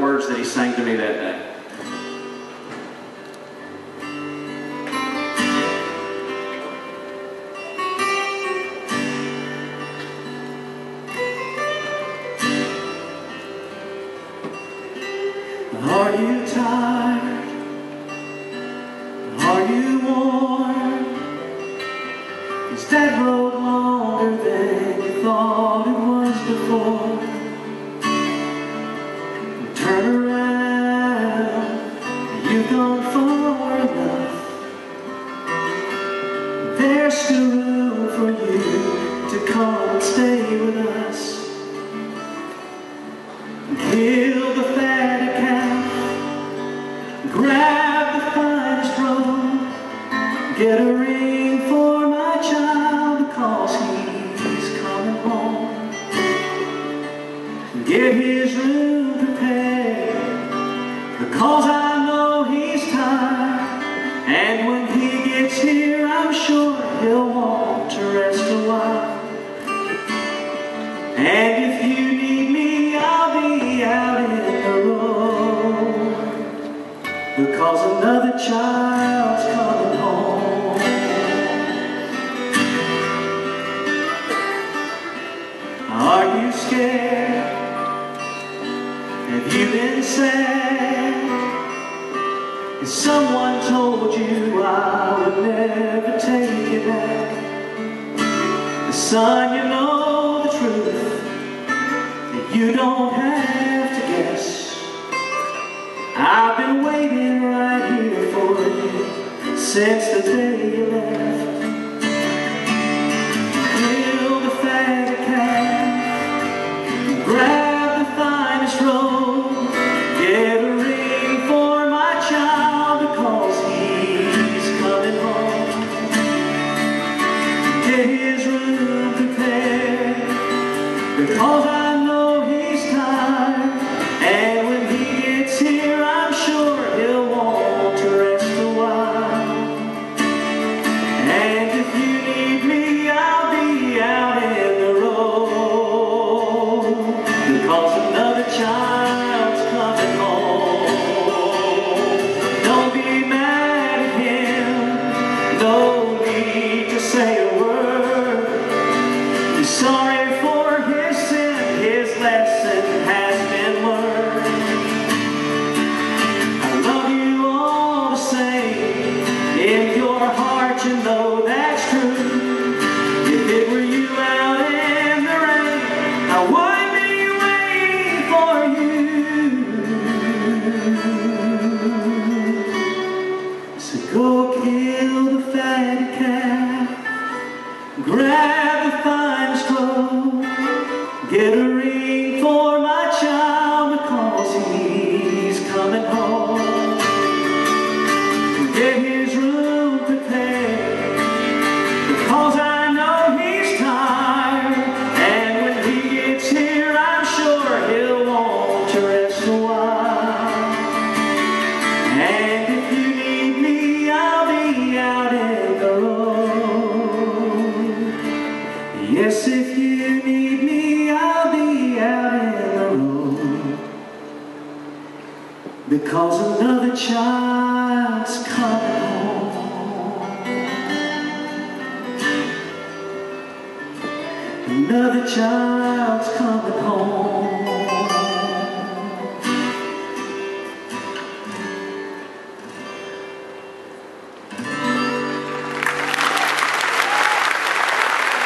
words that he sang to me that day. Are you tired? Are you worn? Is that road longer than you thought it was before? You've gone far enough. There's still room for you to come and stay with us. Kill the fatted calf, grab the finest robe, get a ring for my child because he's coming home. Get his room prepared because I he's tired, and when he gets here, I'm sure he'll want to rest a while. And if you need me, I'll be out in the road because another child's coming home. Are you scared? Have you been sad? Someone told you I would never take you back? The son, you know the truth. And you don't have to guess. I've been waiting right here for you since the day you left. Kill the fatted calf, him. Yes, if you need me, I'll be out in the road. Because another child's coming home. Another child.